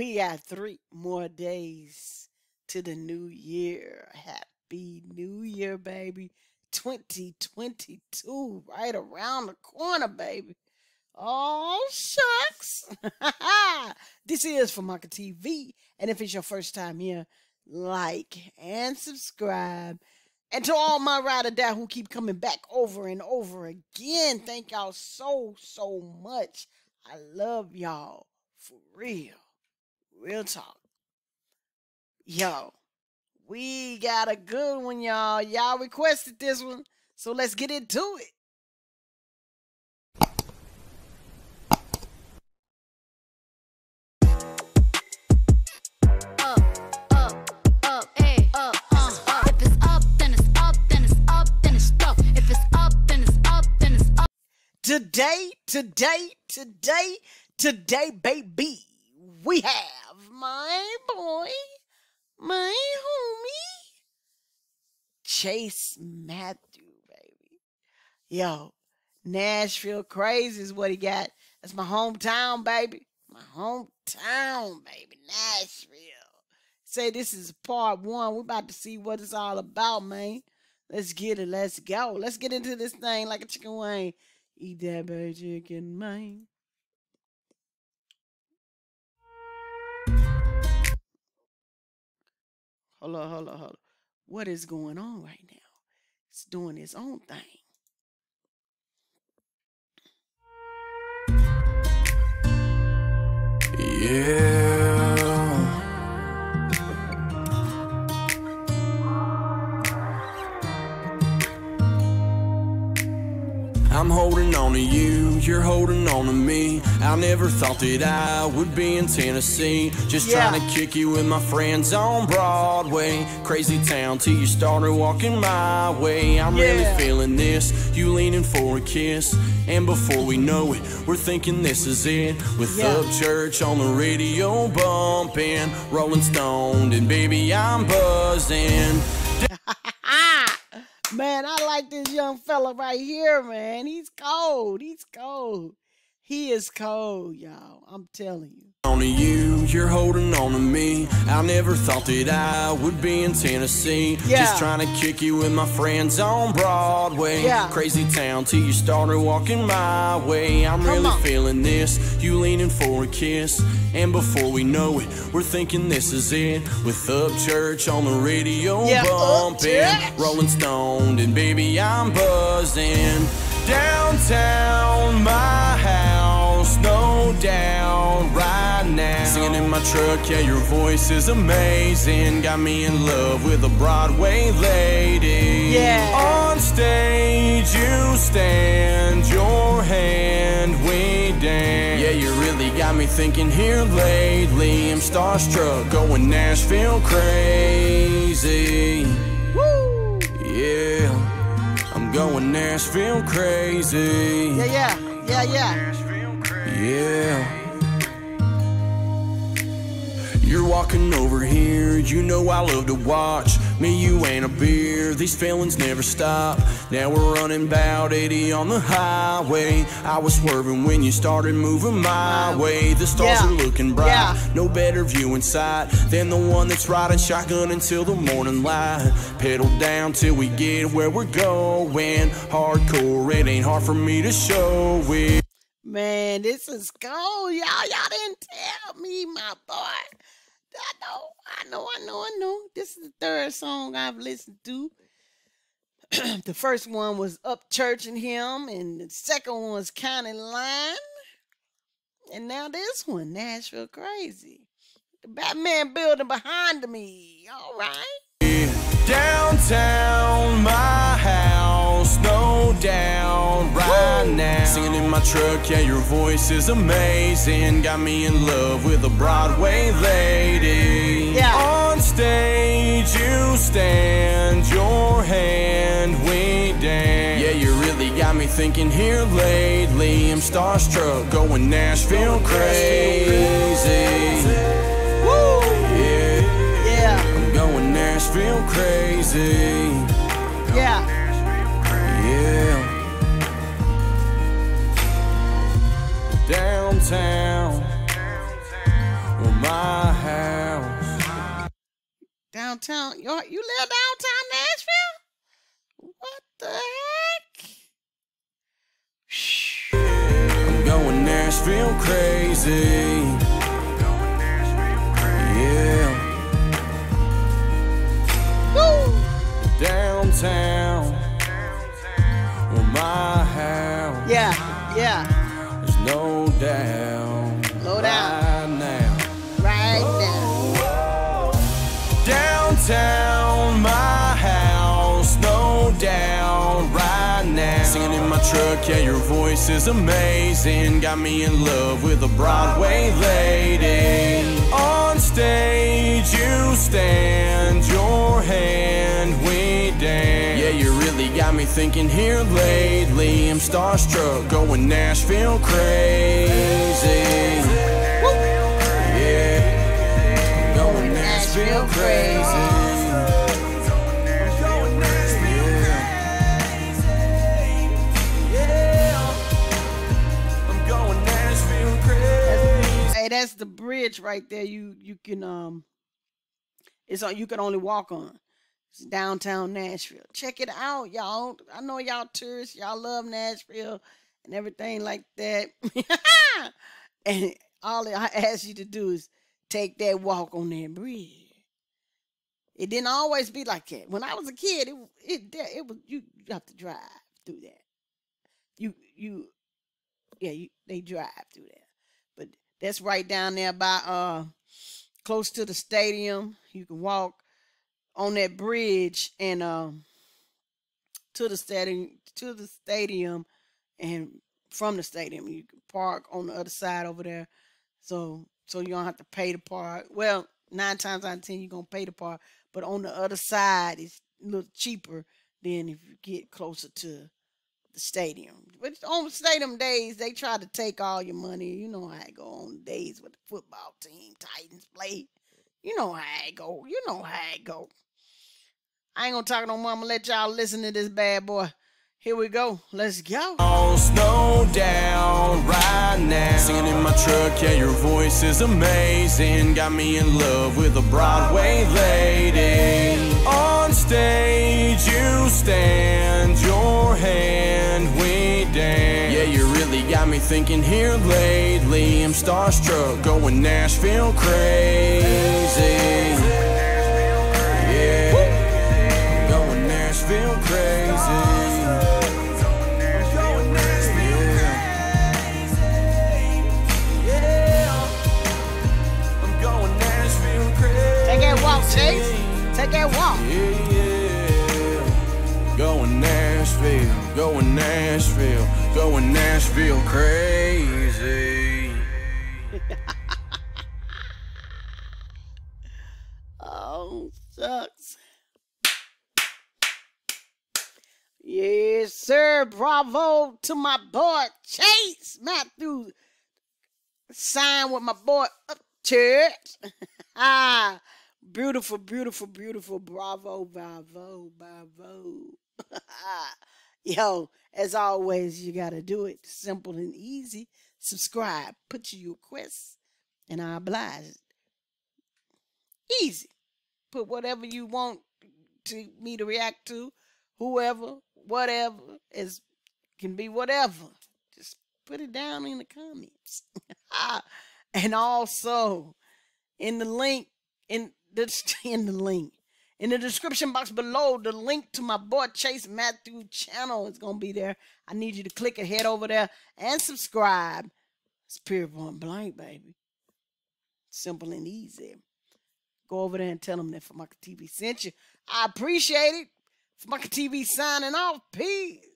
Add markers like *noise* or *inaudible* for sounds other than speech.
We got three more days to the new year. Happy New Year, baby. 2022, right around the corner, baby. Oh, shucks. *laughs* this is Famaca TV. And if it's your first time here, like and subscribe. And to all my ride or die who keep coming back over and over again, thank y'all so, so much. I love y'all for real. Real talk. Yo, we got a good one, y'all. Y'all requested this one, so let's get into it. Up, up, up, hey, up, up, up. If it's up, then it's up, then it's up, then it's up. If it's up, then it's up, then it's up. Today, today, today, today, baby, we have my boy, my homie, Chase Matthew, baby. Yo, Nashville crazy is what he got. That's my hometown, baby. My hometown, baby. Nashville. Say this is part one. We're about to see what it's all about, man. Let's get it. Let's go. Let's get into this thing like a chicken wing. Eat that bad chicken, man. Hold on, hold on, hold on. What is going on right now? It's doing its own thing. Yeah. I'm holding on to you, you're holding on to me. I never thought that I would be in Tennessee. Just Yeah. trying to kick you with my friends on Broadway. Crazy town till you started walking my way. I'm really Yeah. feeling this, you leaning for a kiss. And before we know it, we're thinking this is it. With Yeah. Up Church on the radio bumping, Rolling Stone, and baby, I'm buzzing. *laughs* Man, I like this young fella right here, man. He's cold. He's cold. He is cold, y'all. I'm telling you. on to you, you're holding on to me. I never thought that I would be in Tennessee. Yeah. Just trying to kick you with my friends on Broadway. Yeah. Crazy town till you started walking my way. I'm Come really on. feeling this, you leaning for a kiss. And before we know it, we're thinking this is it. With Upchurch on the radio Yeah, bumping, Rolling Stone, and baby, I'm buzzing. Downtown, my house, no doubt right now. Singing in my truck, yeah, your voice is amazing. Got me in love with a Broadway lady. Yeah. On stage, you stand, your hand, we dance. Yeah, you really got me thinking here lately. I'm starstruck, going Nashville crazy. Woo! Yeah, I'm going Nashville crazy. Yeah, yeah, yeah, yeah. Yeah. You're walking over here, you know I love to watch. Me, you, and a beer, these feelings never stop. Now we're running about 80 on the highway. I was swerving when you started moving my way. The stars Yeah. are looking bright, Yeah. no better view in sight than the one that's riding shotgun until the morning light. Pedal down till we get where we're going. Hardcore, it ain't hard for me to show it. Man, this is cold, y'all. Y'all didn't tell me, my boy. I know, I know, I know, I know. This is the third song I've listened to. *clears throat* the first one was Upchurch and Him, and the second one was County Line. And now this one, Nashville Crazy. The Batman building behind me. All right. Downtown, my no doubt right now. Singing in my truck, yeah, your voice is amazing. Got me in love with a Broadway lady. Yeah. On stage, you stand, your hand, we dance. Yeah, you really got me thinking here lately. I'm starstruck, going Nashville crazy. Woo! Yeah, Yeah, I'm going Nashville crazy. Yeah. Downtown, you you live downtown Nashville? What the heck? I'm going Nashville crazy. Yeah. Woo! Downtown. Or my house. Yeah, yeah. Truck, yeah, your voice is amazing. Got me in love with a Broadway lady. On stage, you stand, your hand, we dance. Yeah, you really got me thinking here lately. I'm starstruck, going Nashville crazy. Woo. Yeah, going Nashville crazy. That's the bridge right there. You you can um it's on you can only walk on. It's downtown Nashville. Check it out, y'all. I know y'all tourists, y'all love Nashville and everything like that. *laughs* and all I ask you to do is take that walk on that bridge. It didn't always be like that. When I was a kid, it it it was you, you have to drive through that. You you yeah, you they drive through that. That's right down there by uh close to the stadium. You can walk on that bridge and um to the stadium to the stadium and from the stadium you can park on the other side over there. So so you don't have to pay to park. Well, nine times out of ten you're gonna pay to park, but on the other side it's a little cheaper than if you get closer to the stadium. But on stadium days, they try to take all your money. You know how it go on days with the football team, Titans play. You know how it go. You know how it go. I ain't gonna talk no more. I'm gonna let y'all listen to this bad boy. Here we go. Let's go. on snow down right now. Singing in my truck, yeah, your voice is amazing. Got me in love with a Broadway lady. On stage, you stand, your hand, we dance. Yeah, you really got me thinking here lately. I'm starstruck, going Nashville crazy. Yeah, going Nashville crazy. Going Nashville crazy. Yeah, I'm going Nashville crazy. Take that walk, Chase. Take that walk. Going Nashville, going Nashville crazy. *laughs* Oh, sucks. Yes, sir. Bravo to my boy Chase Matthews. Sign with my boy church. ah, *laughs* beautiful, beautiful, beautiful. Bravo, bravo, bravo. *laughs* Yo, as always, you gotta do it simple and easy. Subscribe, put your requests, and I oblige. Easy. Put whatever you want to me to react to, whoever, whatever is can be whatever. Just put it down in the comments. *laughs* and also in the link in the *laughs* in the link in the description box below, the link to my boy Chase Matthew channel is gonna be there. I need you to click it, head over there and subscribe. Spirit Point Blank, baby. Simple and easy. Go over there and tell them that Famaca TV sent you. I appreciate it. Famaca TV signing off. Peace.